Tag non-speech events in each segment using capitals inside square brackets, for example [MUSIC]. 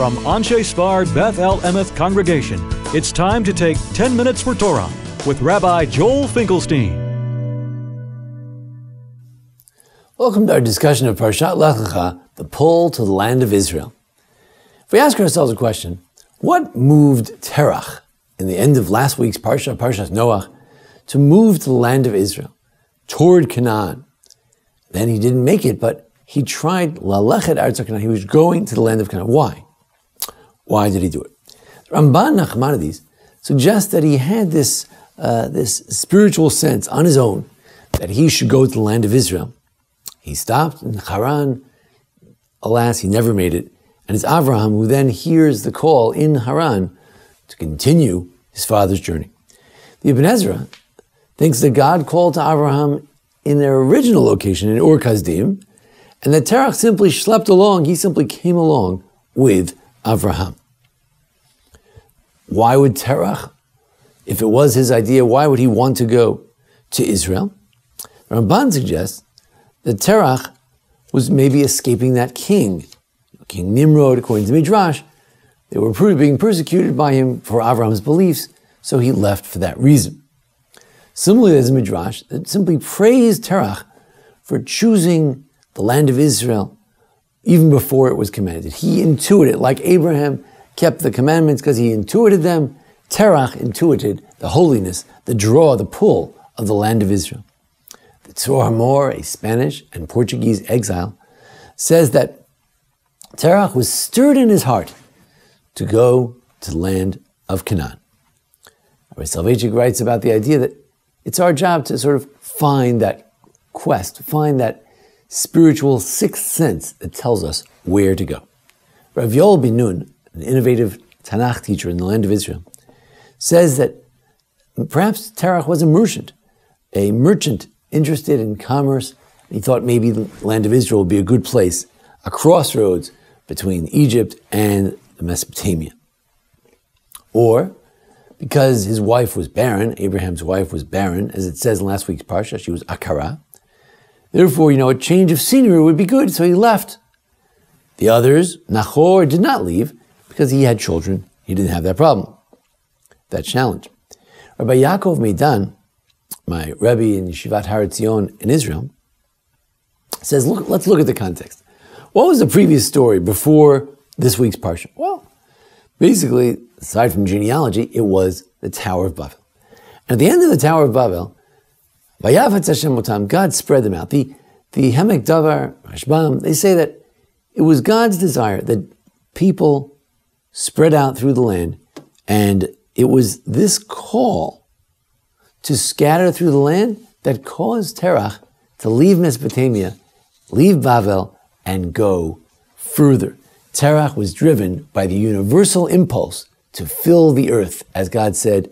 From Anshe Sphard Beth El Emeth Congregation, it's time to take 10 Minutes for Torah with Rabbi Joel Finkelstein. Welcome to our discussion of Parshat Lech the pull to the land of Israel. If we ask ourselves a question, what moved Terach in the end of last week's Parsha, Parshat Noach, to move to the land of Israel, toward Canaan? Then he didn't make it, but he tried Lalechet Arza Canaan. He was going to the land of Canaan. Why? Why did he do it? Ramban Nachmanides suggests that he had this, uh, this spiritual sense on his own that he should go to the land of Israel. He stopped in Haran. Alas, he never made it. And it's Avraham who then hears the call in Haran to continue his father's journey. The Ibn Ezra thinks that God called to Avraham in their original location in Ur Kasdim, and that Terach simply slept along, he simply came along with Avraham. Why would Terach, if it was his idea, why would he want to go to Israel? Ramban suggests that Terach was maybe escaping that king, King Nimrod, according to Midrash. They were being persecuted by him for Avraham's beliefs, so he left for that reason. Similarly, there's a Midrash that simply praised Terach for choosing the land of Israel even before it was commanded. He intuited, like Abraham kept the commandments because he intuited them, Terach intuited the holiness, the draw, the pull of the land of Israel. The Tzror Hamor, a Spanish and Portuguese exile, says that Terach was stirred in his heart to go to the land of Canaan. Rabbi Soloveitchik writes about the idea that it's our job to sort of find that quest, find that spiritual sixth sense that tells us where to go. Rav Yoel Bin Nun, an innovative Tanakh teacher in the land of Israel, says that perhaps Terach was a merchant, a merchant interested in commerce. He thought maybe the land of Israel would be a good place, a crossroads between Egypt and Mesopotamia. Or because his wife was barren, Abraham's wife was barren, as it says in last week's Parsha, she was Akara. Therefore, you know, a change of scenery would be good, so he left. The others, Nahor, did not leave because he had children. He didn't have that problem, that challenge. Rabbi Yaakov Meidan, my Rebbe in Yeshivat Har Etzion in Israel, says, look, let's look at the context. What was the previous story before this week's parsha? Well, basically, aside from genealogy, it was the Tower of Babel. And at the end of the Tower of Babel, God spread them out. The, the Haamek Davar, Rashbam, they say that it was God's desire that people spread out through the land, and it was this call to scatter through the land that caused Terach to leave Mesopotamia, leave Babel, and go further. Terach was driven by the universal impulse to fill the earth, as God said,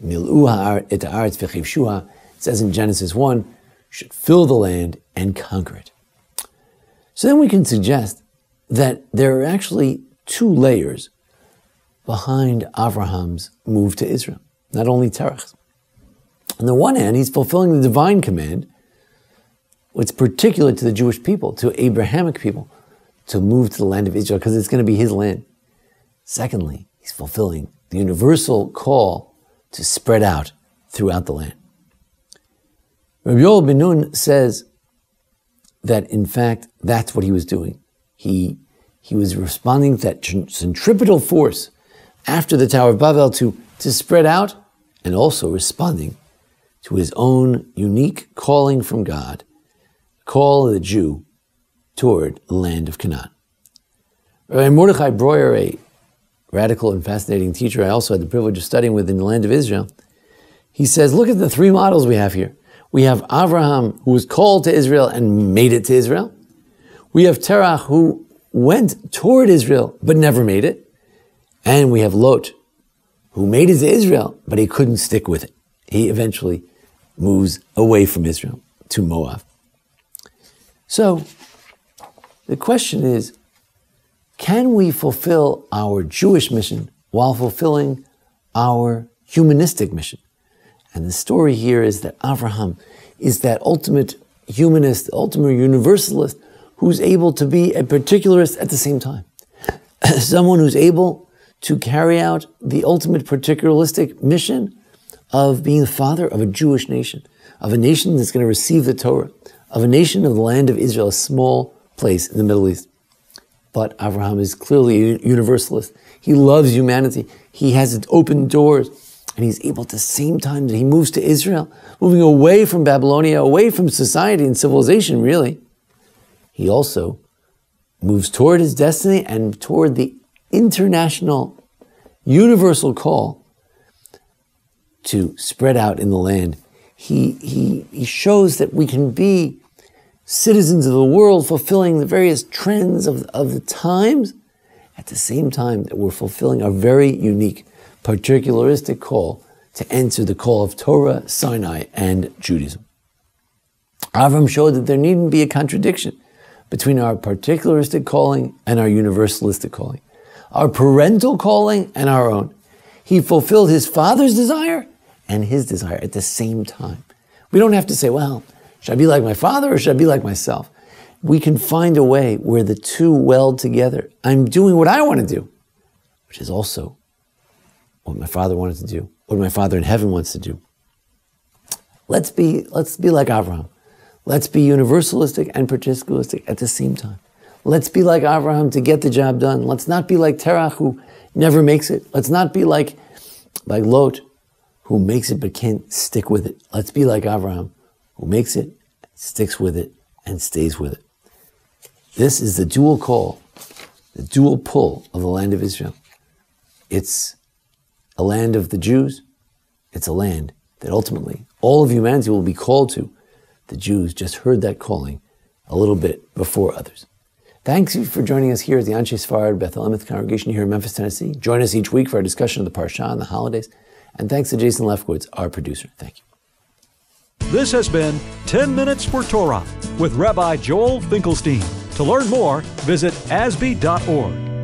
it says in Genesis 1, should fill the land and conquer it. So then we can suggest that there are actually two layers behind Abraham's move to Israel, not only Terach. On the one hand, he's fulfilling the divine command, what's particular to the Jewish people, to Abrahamic people, to move to the land of Israel because it's going to be his land. Secondly, he's fulfilling the universal call to spread out throughout the land. Rabbi Yoel Bin Nun says that in fact that's what he was doing. He, he was responding to that centripetal force after the Tower of Babel to, to spread out and also responding to his own unique calling from God, call the Jew toward the land of Canaan. Rabbi Mordechai Breuer, a radical and fascinating teacher I also had the privilege of studying with in the land of Israel, he says, look at the three models we have here. We have Avraham, who was called to Israel and made it to Israel. We have Terach, who went toward Israel but never made it. And we have Lot, who made it to Israel, but he couldn't stick with it. He eventually moves away from Israel to Moab. So, the question is can we fulfill our Jewish mission while fulfilling our humanistic mission? And the story here is that Abraham is that ultimate humanist, ultimate universalist who's able to be a particularist at the same time. [CLEARS THROAT] someone who's able to carry out the ultimate particularistic mission of being the father of a Jewish nation, of a nation that's going to receive the Torah, of a nation of the land of Israel, a small place in the Middle East. But Abraham is clearly a universalist. He loves humanity. He has open doors. And he's able at the same time that he moves to Israel, moving away from Babylonia, away from society and civilization, really. He also moves toward his destiny and toward the international, universal call to spread out in the land. He, he, he shows that we can be citizens of the world, fulfilling the various trends of, of the times, at the same time that we're fulfilling our very unique, particularistic call to answer the call of Torah, Sinai, and Judaism. Avram showed that there needn't be a contradiction between our particularistic calling and our universalistic calling, our parental calling and our own. He fulfilled his father's desire and his desire at the same time. We don't have to say, well, should I be like my father or should I be like myself? We can find a way where the two weld together. I'm doing what I want to do, which is also what my father wanted to do, what my father in heaven wants to do. Let's be, let's be like Abraham. Let's be universalistic and particularistic at the same time. Let's be like Abraham to get the job done. Let's not be like Terach who never makes it. Let's not be like, like Lot who makes it but can't stick with it. Let's be like Abraham who makes it, sticks with it, and stays with it. This is the dual call, the dual pull of the land of Israel. It's a land of the Jews. It's a land that ultimately all of humanity will be called to the Jews just heard that calling a little bit before others. Thanks for joining us here at the Anshe Sfarad Beth El congregation here in Memphis, Tennessee. Join us each week for our discussion of the Parsha and the holidays. And thanks to Jason Lefkowitz, our producer. Thank you. This has been 10 Minutes for Torah with Rabbi Joel Finkelstein. To learn more, visit asb.org.